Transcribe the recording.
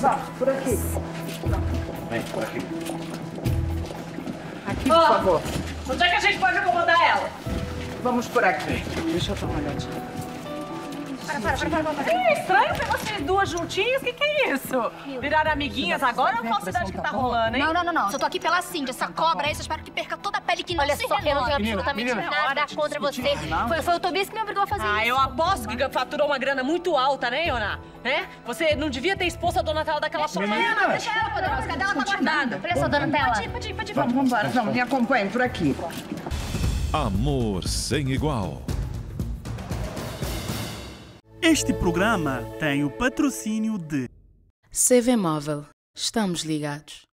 Vá, por aqui. Vem, por aqui. Aqui, por favor. Onde é que a gente pode acomodar ela? Vamos por aqui. Deixa eu dar uma olhadinha. Para, para, para, para, para. É estranho ver vocês duas juntinhas. O que, que é isso? Viraram amiguinhas agora ou falsidade que tá rolando, hein? Não, não, não, não. Só tô aqui pela Cindy, essa cobra aí. Eu espero que perca toda a pele que não Olha se só, eu não tenho absolutamente menina, nada contra você. não. Foi, foi o Tobias que me obrigou a fazer Ah, isso. eu aposto que faturou uma grana muito alta, né, Iona? É? Você não devia ter exposto a dona Tela daquela forma. Menina! Deixa ela, poderosa. Cadê ela? Tá guardada. Olha só, dona Tela. Pode ir, pode ir, pode ir. Vamos, vamos embora. Não, me acompanhe por aqui. Amor sem igual. Este programa tem o patrocínio de CV Móvel. Estamos ligados.